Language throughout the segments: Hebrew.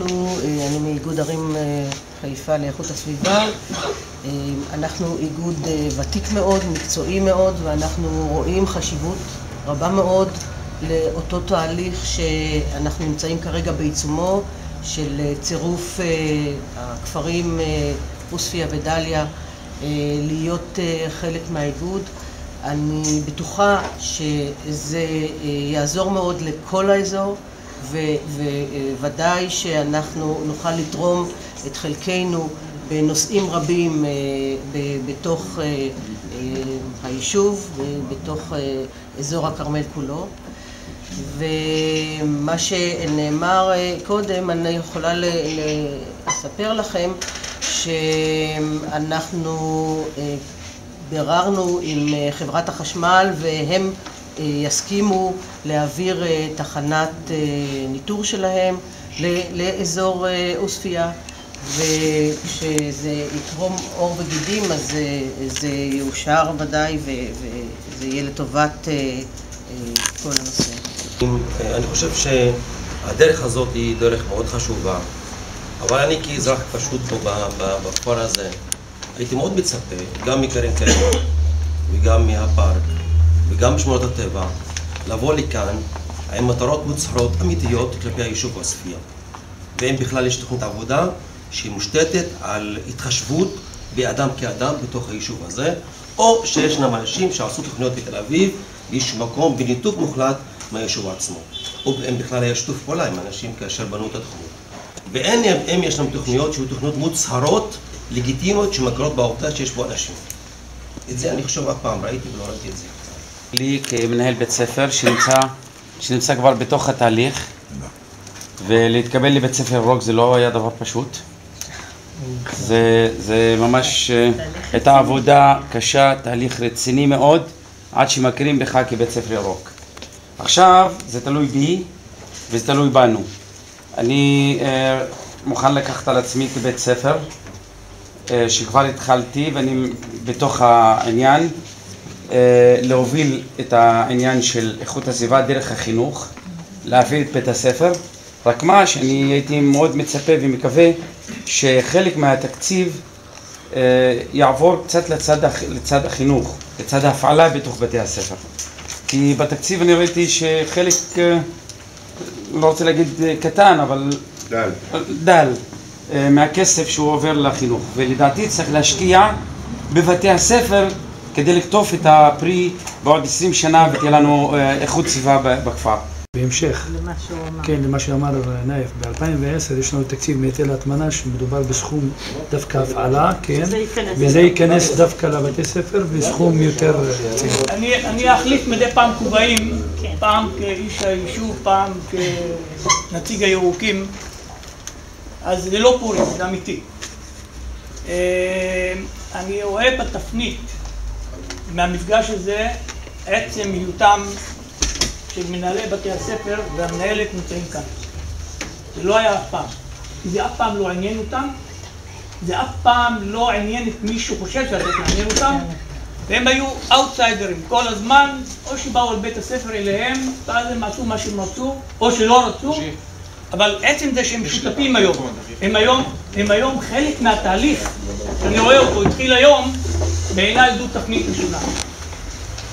אה, אני מאיגוד ערים אה, חיפה לאיכות הסביבה. אה, אנחנו איגוד ותיק מאוד, מקצועי מאוד, ואנחנו רואים חשיבות רבה מאוד לאותו תהליך שאנחנו נמצאים כרגע בעיצומו של צירוף הכפרים עוספיא ודאליה אה, להיות חלק מהאיגוד. אני בטוחה שזה יעזור מאוד לכל האזור. וודאי שאנחנו נוכל לתרום את חלקנו בנושאים רבים בתוך היישוב, בתוך אזור הכרמל כולו. ומה שנאמר קודם, אני יכולה לספר לכם שאנחנו ביררנו עם חברת החשמל והם יסכימו להעביר תחנת ניטור שלהם לאזור עוספיא וכשזה יתרום עור וגידים אז זה יאושר ודאי וזה יהיה לטובת כל הנושא. אני חושב שהדרך הזאת היא דרך מאוד חשובה אבל אני כאזרח פשוט פה בכפר הזה הייתי מאוד מצפה גם מקרן קיימת וגם מהפארק וגם בשמורת הטבע, לבוא לכאן עם מטרות מוצהרות אמיתיות כלפי היישוב עוספיא. ואם בכלל יש תוכנית עבודה שהיא מושתתת על התחשבות באדם כאדם בתוך היישוב הזה, או שישנם אנשים שעשו תוכניות בתל אביב באיזשהו מקום בניתוק מוחלט מהיישוב עצמו. או אם בכלל היה שיתוף פעולה עם אנשים כאשר בנו את התוכנית. ואין אם ישנם תוכניות שהיו תוכניות מוצהרות, לגיטימיות, שמכירות בעובדה שיש בו אנשים. את זה אני חושב אף פעם ראיתי ולא ראיתי את זה. לי כמנהל בית ספר שנמצא, שנמצא כבר בתוך התהליך. ולהתקבל לבית ספר רוק זה לא היה דבר פשוט. זה, זה ממש הייתה עבודה קשה, תהליך רציני מאוד עד שמכירים בך כבית ספר ירוק. עכשיו זה תלוי בי וזה תלוי בנו. אני אה, מוכן לקחת על עצמי כבית ספר אה, שכבר התחלתי ואני בתוך העניין להוביל את העניין של איכות הסביבה דרך החינוך, להפעיל את בית הספר, רק מה שאני הייתי מאוד מצפה ומקווה שחלק מהתקציב אה, יעבור קצת לצד, לצד החינוך, לצד ההפעלה בתוך בתי הספר. כי בתקציב אני ראיתי שחלק, לא רוצה להגיד קטן, אבל דל, דל מהכסף שהוא עובר לחינוך, ולדעתי צריך להשקיע בבתי הספר כדי לקטוף את הפרי בעוד עשרים שנה ותהיה לנו איכות סביבה בכפר. בהמשך, למה שהוא אמר. כן, למה שאמר נאיף, ב-2010 יש לנו תקציב מהיטל הטמנה שמדובר בסכום דווקא הפעלה, כן. וזה ייכנס דווקא לבתי ספר בסכום יותר רציני. אני, אחליף מדי פעם כובעים, פעם כאיש היישוב, פעם כנציג הירוקים, אז זה לא פורים, זה אמיתי. אה, אני רואה בתפנית מהמפגש הזה עצם היותם של מנהלי בתי הספר והמנהלת נמצאים כאן. זה לא היה אף פעם. זה אף פעם לא עניין אותם, זה אף פעם לא עניין את מי שחושב שזה מעניין אותם, והם היו אאוטסיידרים כל הזמן, או שבאו על בית הספר אליהם, ואז הם עשו מה שהם רצו, או שלא רצו, אבל עצם זה שהם שותפים היום, הם היום, הם היום חלק מהתהליך, שאני רואה אותו, התחיל היום, בעיניי זו תפנית ראשונה.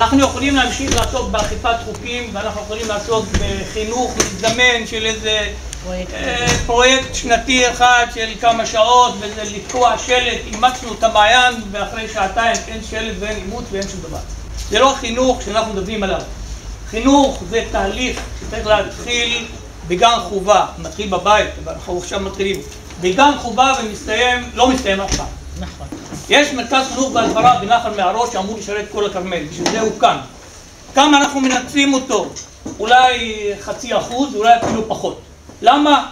אנחנו יכולים להמשיך לעסוק באכיפת חוקים ואנחנו יכולים לעסוק בחינוך מזדמן של איזה אה, פרויקט שנתי אחד של כמה שעות וזה לתקוע שלט, אימצנו את המעיין ואחרי שעתיים אין שלט ואין אימוץ ואין שום דבר. זה לא חינוך שאנחנו מדברים עליו. חינוך זה תהליך שצריך להתחיל בגן חובה, מתחיל בבית, אנחנו עכשיו מתחילים בגן חובה ומסתיים, לא מסתיים אף פעם. נכון. יש מרכז חינוך והסברה בנחל מערות שאמור לשרת כל הכרמל, בשביל זה הוא כאן. כמה אנחנו מנצלים אותו? אולי חצי אחוז, אולי אפילו פחות. למה?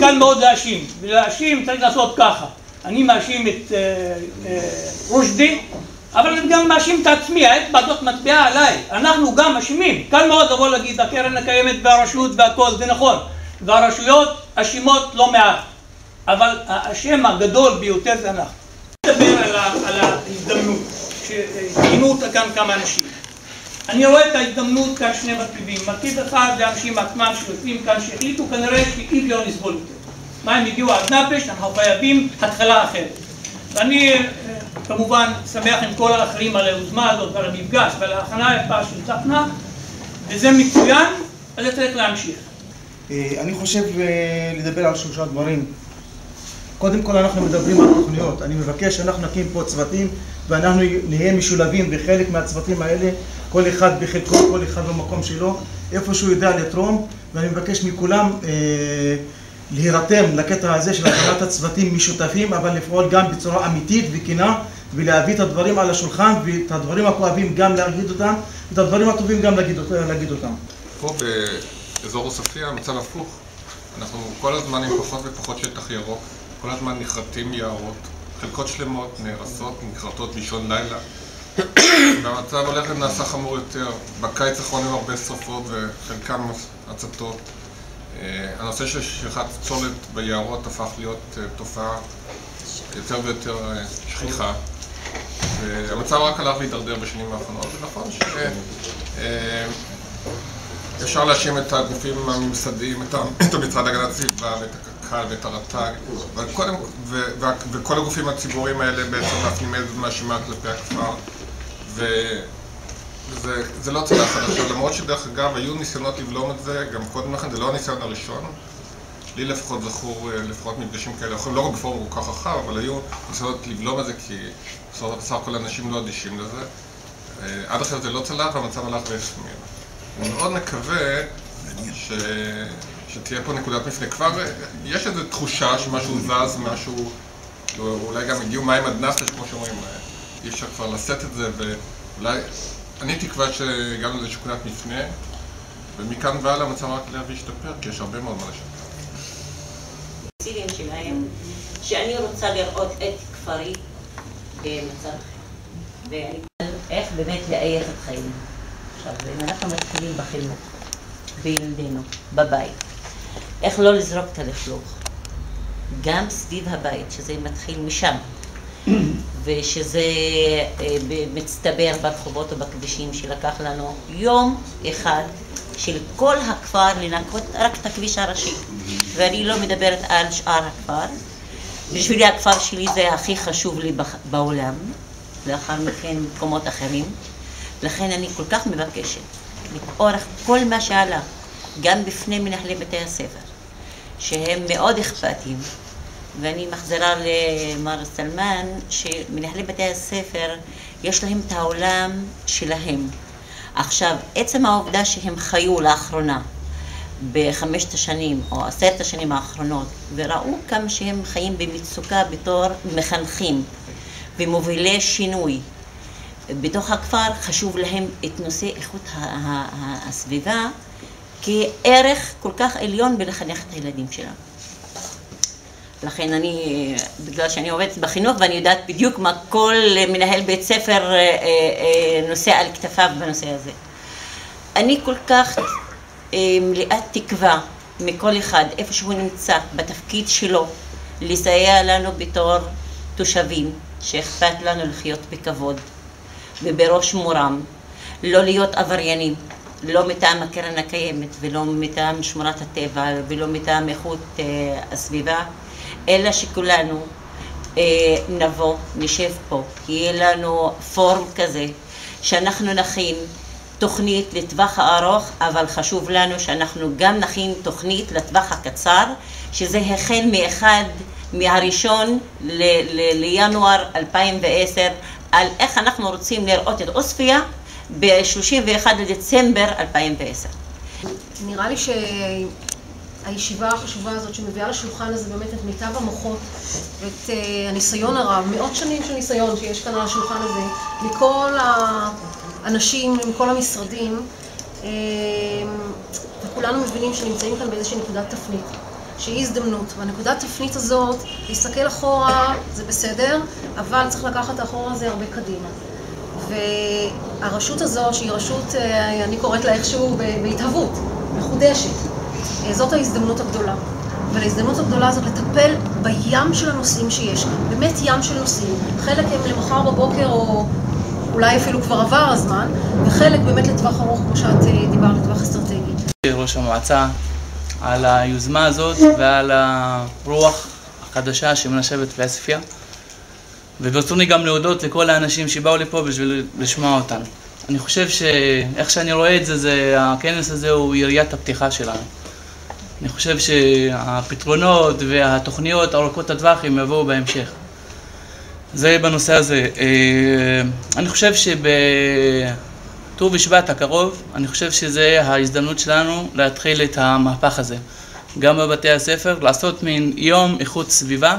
קל מאוד להאשים, ולהאשים צריך לעשות ככה. אני מאשים את אה, אה, רושדי, אבל אני גם מאשים את עצמי, האצבע הזאת מצביעה עליי, אנחנו גם אשמים. קל מאוד לבוא להגיד, הקרן הקיימת והרשות והכל, זה נכון. והרשויות אשימות לא מעט, אבל האשם הגדול ביותר זה אנחנו. נדבר על, ההזדמנות, שציינו אותה כאן כמה אנשים. אני רואה את ההזדמנות כאן שני מרכיבים. מרכיב אחד זה האנשים עצמם שיושבים כאן, שהחליטו כנראה שאי אפשר לסבול יותר. מים הגיעו עד נפש, אנחנו חייבים התחלה אחרת. ואני אה, כמובן שמח עם כל האחרים על היוזמה הזאת ועל המפגש ועל ההכנה היפה של צפנה, וזה מצוין, אז זה צריך להמשיך. אה, אני חושב אה, לדבר על שלושה דברים. קודם כל אנחנו מדברים על תוכניות. אני מבקש שאנחנו נקים פה צוותים ואנחנו נהיה משולבים בחלק מהצוותים האלה, כל אחד בחלקו, כל אחד במקום שלו, איפה שהוא יודע לתרום, ואני מבקש מכולם אה, להירתם לקטע הזה של הקמת הצוותים משותפים, אבל לפעול גם בצורה אמיתית וכנה, ולהביא את הדברים על השולחן, ואת הדברים הכואבים גם להגיד אותם, ואת הדברים הטובים גם להגיד, להגיד אותם. פה באזור עוספיא המצב הפוך. אנחנו כל הזמן עם פחות ופחות שטח ירוק, כל הזמן נכרתים יערות, חלקות שלמות נהרסות, נכרתות באישון לילה. והמצב הולך ונעשה חמור יותר. בקיץ האחרון היו הרבה שרפות וחלקם הצתות. אה, הנושא של שכחת פסולת ביערות הפך להיות אה, תופעה יותר ויותר אה, שכיחה. והמצב רק הלך והידרדר בשנים האחרונות, ונכון שאפשר להאשים את הגופים הממסדיים, את המשרד להגנת הסביבה ואת הקק"ל ואת הרט"ג, וכל הגופים הציבוריים האלה בעצם מפנים איזה מאשימה כלפי הכפר. וזה לא עד עכשיו, למרות שדרך אגב היו ניסיונות לבלום את זה גם קודם לכן, זה לא הניסיון הראשון. לי לפחות זכור אה, לפחות מפגשים כאלה, לא רק בפורום כל כך רחב, אבל היו ניסיונות לבלום את זה כי בסך הכל אנשים לא אדישים לזה. אה, עד עכשיו זה לא צלח והמצב הלך והחמיר. אני מאוד מקווה ש... שתהיה פה נקודת מפנה. כבר יש איזו תחושה שמשהו זז, משהו, אולי גם הגיעו מים עד נפש, כמו שאומרים. אי אפשר כבר לשאת את זה, ואולי... אני תקווה שהגענו לנקודת מפנה, ומכאן והלאה המצב רק להביא ישתפר, כי יש הרבה מאוד מה לשפר. שלהם, שאני רוצה לראות את כפרי במצב אחר. ואיך באמת לאייך את חיינו. עכשיו, אם אנחנו מתחילים בחינוך, בילדינו, בבית, איך לא לזרוק את הלכלוך, גם סביב הבית, שזה מתחיל משם. ושזה אה, מצטבר ברחובות ובכבישים, שלקח לנו יום אחד של כל הכפר לנקות רק את הכביש הראשי. ואני לא מדברת על שאר הכפר. בשבילי הכפר שלי זה הכי חשוב לי בעולם, לאחר מכן במקומות אחרים. לכן אני כל כך מבקשת, לאורך כל מה שעלה, גם בפני מנהלי בתי הספר, שהם מאוד אכפתיים, ואני מחזירה למר סלמן, שמנהלי בתי הספר, יש להם את העולם שלהם. עכשיו, עצם העובדה שהם חיו לאחרונה בחמשת השנים או עשרת השנים האחרונות וראו כמה שהם חיים במצוקה בתור מחנכים ומובילי שינוי בתוך הכפר, חשוב להם את נושא איכות הסביבה כערך כל כך עליון בלחנך את הילדים שלנו. לכן אני, בגלל שאני עובדת בחינוך ואני יודעת בדיוק מה כל מנהל בית ספר אה, אה, נושא על כתפיו בנושא הזה. אני כל כך אה, מלאת תקווה מכל אחד, איפה שהוא נמצא, בתפקיד שלו, לסייע לנו בתור תושבים, שאכפת לנו לחיות בכבוד ובראש מורם, לא להיות עבריינים, לא מטעם הקרן הקיימת ולא מטעם שמורת הטבע ולא מטעם איכות הסביבה, אלא שכולנו אה, נבוא, נשב פה, יהיה לנו פורום כזה, שאנחנו נכין תוכנית לטווח הארוך, אבל חשוב לנו שאנחנו גם נכין תוכנית לטווח הקצר, שזה החל מאחד, מהראשון ל- ל- לינואר 2010, על איך אנחנו רוצים לראות את עוספיא ב-31 לדצמבר 2010. נראה לי ש... הישיבה החשובה הזאת שמביאה לשולחן הזה באמת את מיטב המוחות ואת uh, הניסיון הרב, מאות שנים של ניסיון שיש כאן על השולחן הזה, מכל האנשים, מכל המשרדים, uh, וכולנו מבינים שנמצאים כאן באיזושהי נקודת תפנית, שהיא הזדמנות, והנקודת תפנית הזאת, להסתכל אחורה זה בסדר, אבל צריך לקחת את האחורה הזה הרבה קדימה. והרשות הזו, שהיא רשות, uh, אני קוראת לה איכשהו בהתהוות, מחודשת, אה, זאת ההזדמנות הגדולה. ולהזדמנות הגדולה הזאת לטפל בים של הנושאים שיש, באמת ים של נושאים. חלק הם למחר בבוקר או אולי אפילו כבר עבר הזמן, וחלק באמת לטווח ארוך, כמו שאת אה, דיברת, לטווח אסטרטגי. ראש המועצה, על היוזמה הזאת ועל הרוח החדשה שמנשבת בעספיא. וברצוני גם להודות לכל האנשים שבאו לפה בשביל לשמוע אותנו. אני חושב שאיך שאני רואה את זה, זה הכנס הזה הוא יריית הפתיחה שלנו. אני חושב שהפתרונות והתוכניות ארוכות הטווח הם יבואו בהמשך. זה בנושא הזה. אה, אני חושב שבט"ו בשבט הקרוב, אני חושב שזה ההזדמנות שלנו להתחיל את המהפך הזה. גם בבתי הספר, לעשות מין יום איכות סביבה,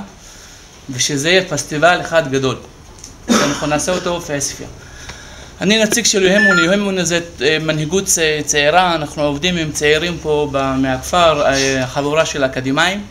ושזה יהיה פסטיבל אחד גדול. שאנחנו נעשה אותו בעספיא. אני נציג של יהמון, יהמון זה אה, מנהיגות צעירה, אנחנו עובדים עם צעירים פה מהכפר, אה, חבורה של אקדמאים.